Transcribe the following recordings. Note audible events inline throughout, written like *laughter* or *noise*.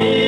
Think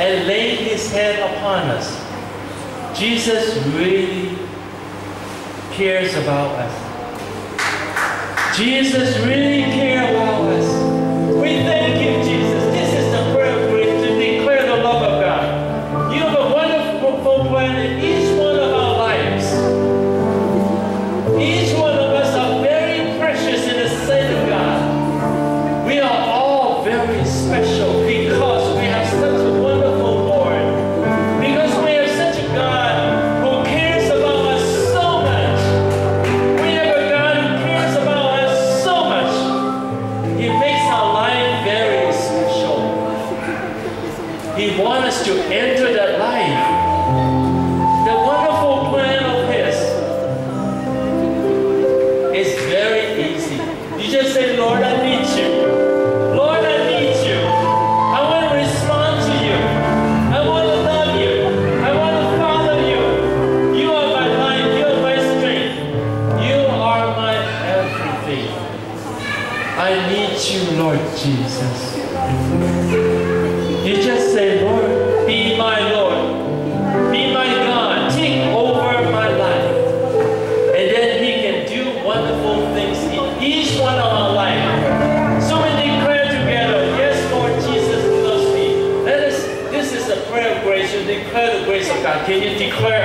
and laid his hand upon us. Jesus really cares about us. Jesus really cares. He wants us to enter that life. Canadians declare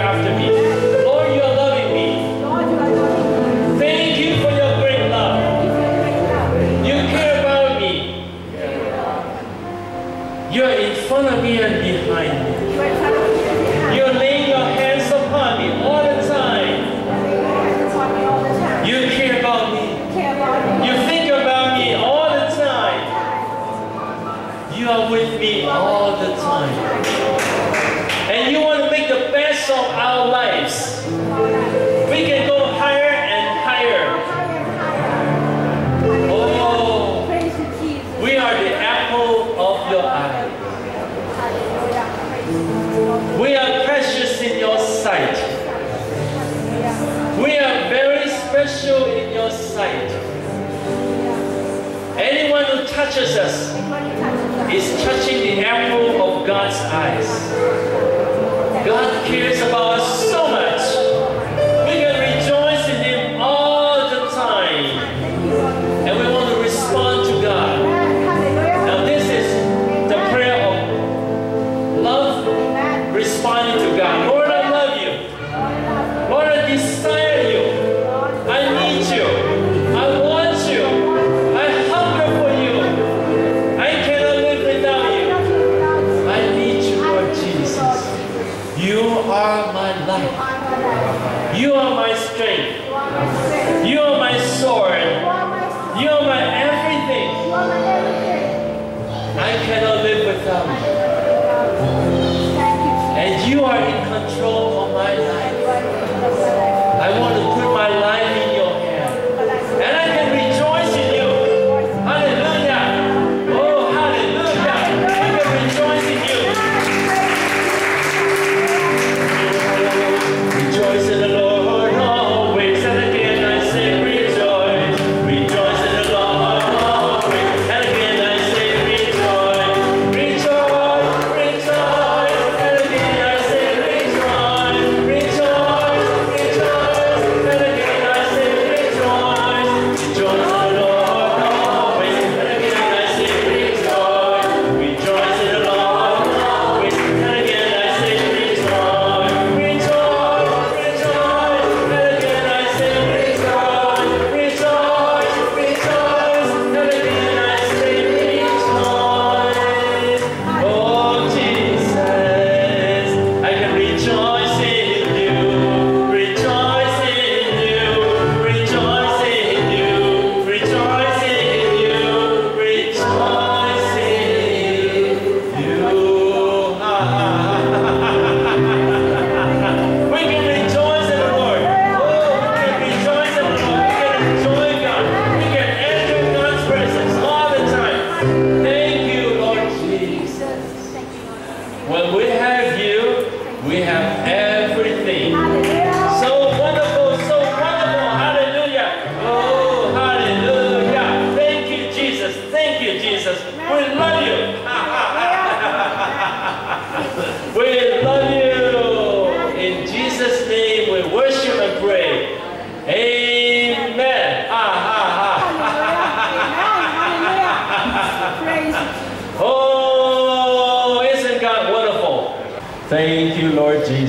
When we have you, we have everything.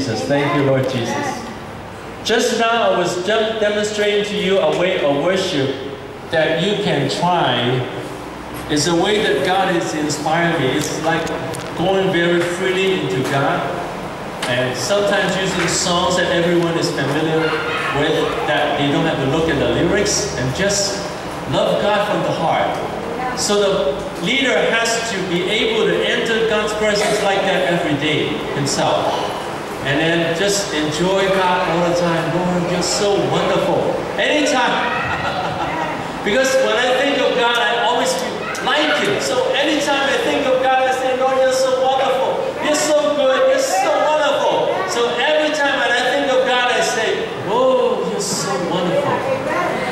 Jesus. Thank you, Lord Jesus. Just now, I was dem- demonstrating to you a way of worship that you can try. It's a way that God is inspiring me. It's like going very freely into God and sometimes using songs that everyone is familiar with that they don't have to look at the lyrics and just love God from the heart. So the leader has to be able to enter God's presence like that every day himself. And then just enjoy God all the time. Lord, you're so wonderful. Anytime. *laughs* because when I think of God, I always like Him. So anytime I think of God, I say, Lord, you're so wonderful. You're so good. You're so wonderful. So every time when I think of God, I say, Oh, you're so wonderful.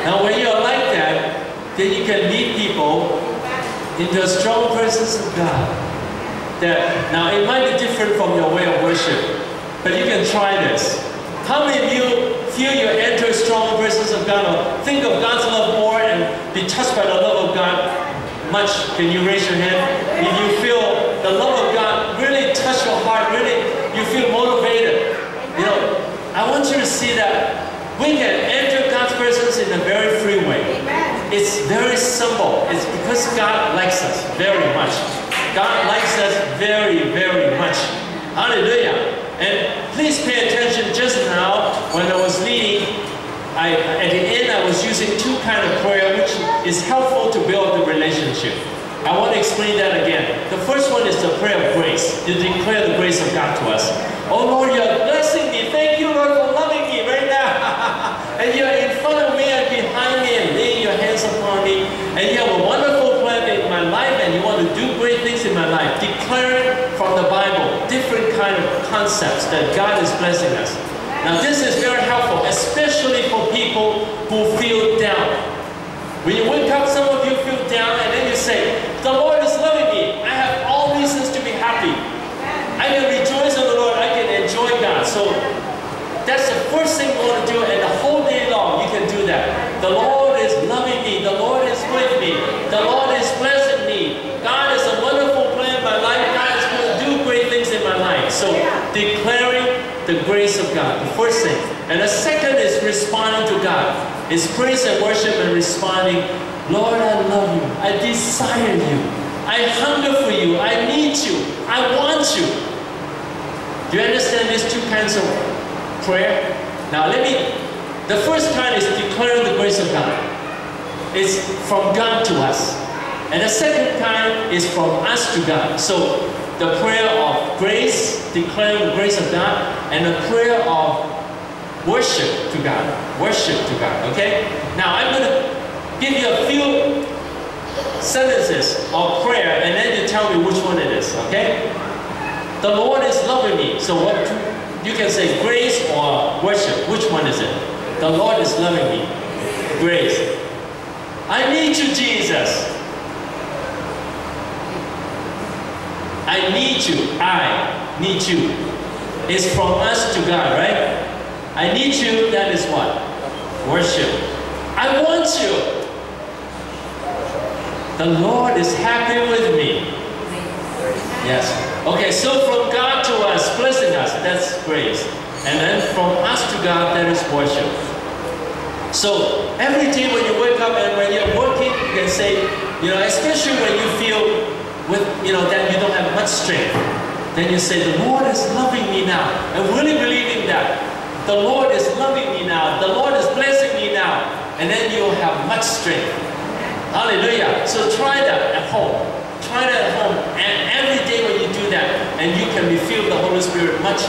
Now, when you're like that, then you can meet people in the strong presence of God. That now it might be different from your way of worship, but you can try this. How many of you feel you enter a strong presence of God or think of God's love more and be touched by the love of God much? Can you raise your hand? If you feel the love of God really touch your heart, really you feel motivated. You know, I want you to see that we can enter God's presence in a very free way. It's very simple. It's because God likes us very much. God likes us very, very much. Hallelujah. And please pay attention just now when I was leading, I, at the end I was using two kind of prayer which is helpful to build the relationship. I want to explain that again. The first one is the prayer of grace. You declare the grace of God to us. Oh Lord, you're blessing me. Thank you, Lord, for loving me right now. *laughs* and you're in front of me and behind me and laying your hands upon me. And you have a wonderful plan in my life and you want to do great things in my life. Declare it from the Bible. Different kind of concepts that God is blessing us. Now this is very helpful, especially for people who feel down. When you wake up, some of you feel down and then you say, the Lord is loving me. I have all reasons to be happy. I can rejoice in the Lord. I can enjoy God. So that's the first thing you want to do and the whole day long you can do that. The Lord is loving me. The Lord is with me. The Lord is blessing me. God is a wonderful plan in my life. God is going to do great things in my life. So declaring the grace of Thing. And the second is responding to God. It's praise and worship and responding, Lord, I love you. I desire you. I hunger for you. I need you. I want you. Do you understand these two kinds of prayer? Now let me, the first kind is declaring the grace of God. It's from God to us. And the second kind is from us to God. So the prayer of grace, declaring the grace of God, and the prayer of worship to God. Worship to God, okay? Now I'm going to give you a few sentences of prayer and then you tell me which one it is, okay? The Lord is loving me. So what you can say grace or worship. Which one is it? The Lord is loving me. Grace. I need you, Jesus. I need you. I need you. It's from us to God, right? I need you, that is what? Worship. I want you. The Lord is happy with me. Yes. Okay, so from God to us, blessing us, that's grace. And then from us to God, that is worship. So every day when you wake up and when you're working, you can say, you know, especially when you feel with, you know, that you don't have much strength, then you say, the Lord is loving me now. And really believing that. The Lord is loving me now. The Lord is blessing me now. And then you'll have much strength. Hallelujah. So try that at home. Try that at home. And every day when you do that, and you can with the Holy Spirit much